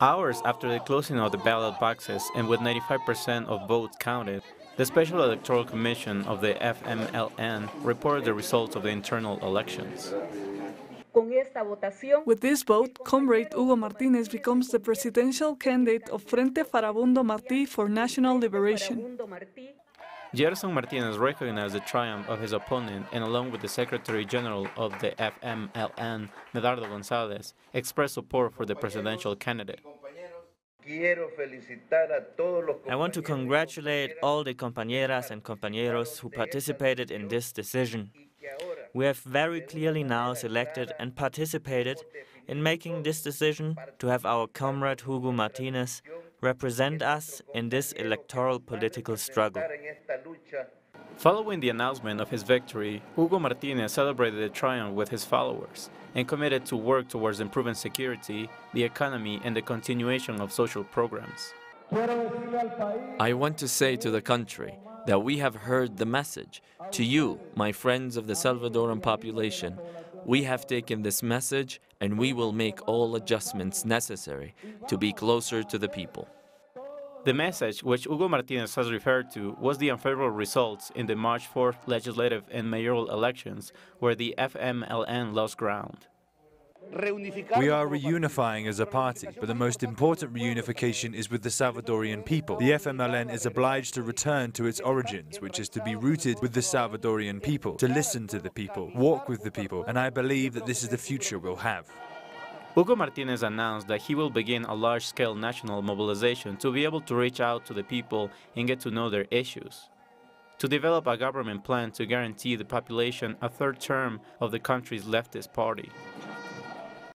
Hours after the closing of the ballot boxes and with 95% of votes counted, the Special Electoral Commission of the FMLN reported the results of the internal elections. With this vote, Comrade Hugo Martinez becomes the presidential candidate of Frente Farabundo Martí for National Liberation. Gerson Martinez recognized the triumph of his opponent and along with the Secretary General of the FMLN, Medardo Gonzalez, expressed support for the presidential candidate. I want to congratulate all the compañeras and compañeros who participated in this decision. We have very clearly now selected and participated in making this decision to have our comrade Hugo Martinez represent us in this electoral political struggle. Following the announcement of his victory, Hugo Martinez celebrated the triumph with his followers and committed to work towards improving security, the economy, and the continuation of social programs. I want to say to the country that we have heard the message. To you, my friends of the Salvadoran population, we have taken this message and we will make all adjustments necessary to be closer to the people. The message, which Hugo Martinez has referred to, was the unfavorable results in the March 4th legislative and mayoral elections, where the FMLN lost ground. We are reunifying as a party, but the most important reunification is with the Salvadorian people. The FMLN is obliged to return to its origins, which is to be rooted with the Salvadorian people, to listen to the people, walk with the people, and I believe that this is the future we'll have. Hugo Martinez announced that he will begin a large-scale national mobilization to be able to reach out to the people and get to know their issues. To develop a government plan to guarantee the population a third term of the country's leftist party.